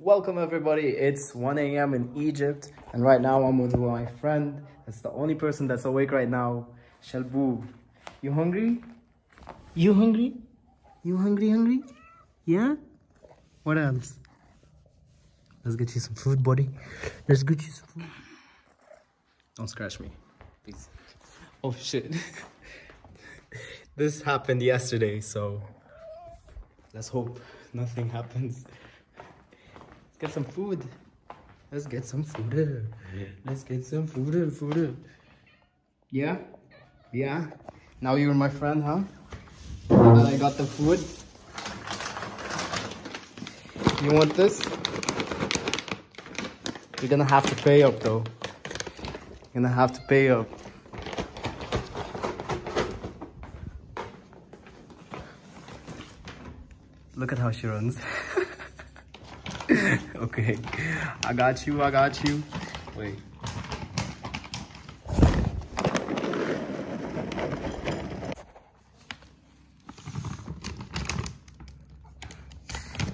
Welcome everybody, it's 1 a.m. in Egypt and right now I'm with my friend. That's the only person that's awake right now, Shalboob. You hungry? You hungry? You hungry, hungry? Yeah? What else? Let's get you some food, buddy. Let's get you some food. Don't scratch me, please. Oh shit. this happened yesterday, so let's hope nothing happens. Let's get some food. Let's get some food. Let's get some food. Food. Yeah? Yeah? Now you're my friend, huh? And I got the food. You want this? You're gonna have to pay up though. You're gonna have to pay up. Look at how she runs. okay. I got you, I got you. Wait.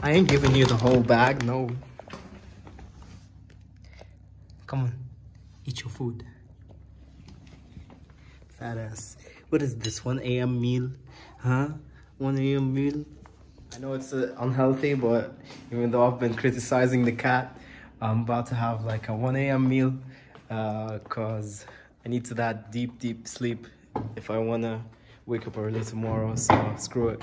I ain't giving you the whole bag, no. Come on, eat your food. Fat ass. What is this, 1 a.m. meal? Huh? 1 a.m. meal? I know it's uh, unhealthy, but even though I've been criticizing the cat, I'm about to have like a 1 a.m. meal because uh, I need to that deep, deep sleep if I want to wake up early tomorrow. So screw it.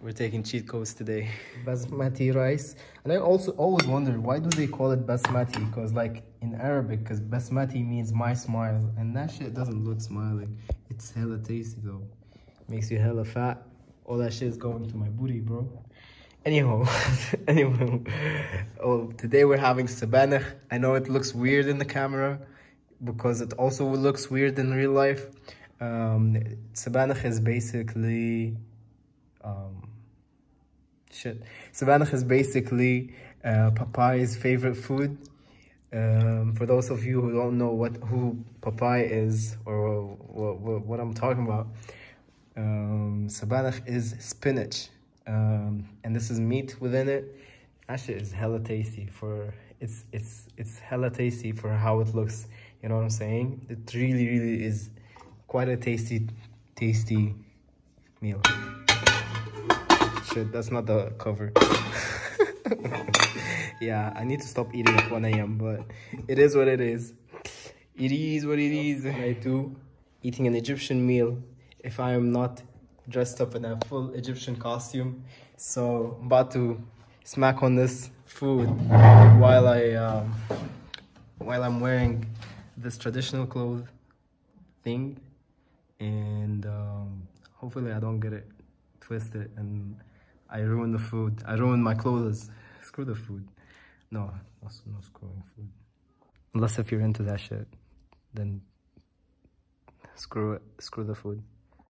We're taking cheat codes today. Basmati rice. And I also always wonder, why do they call it basmati? Because like in Arabic, because basmati means my smile. And that shit doesn't look smiling. It's hella tasty though. Makes you hella fat. All that shit is going to my booty, bro. Anyhow, anyway, oh, today we're having sabanach. I know it looks weird in the camera because it also looks weird in real life. Um, sabanach is basically um, shit. Sabanach is basically uh, favorite food. Um, for those of you who don't know what who Popeye is or what, what, what I'm talking about, um, is spinach. Um, and this is meat within it. Actually, shit is hella tasty for, it's, it's, it's hella tasty for how it looks. You know what I'm saying? It really, really is quite a tasty, tasty meal. Shit, that's not the cover. yeah, I need to stop eating at 1 a.m., but it is what it is. It is what it is. I do eating an Egyptian meal if I am not dressed up in a full Egyptian costume. So I'm about to smack on this food while I um, while I'm wearing this traditional clothes thing, and um, hopefully I don't get it twisted and I ruin the food. I ruin my clothes. Screw the food. No, no, no screwing food. Unless if you're into that shit, then screw it. Screw the food.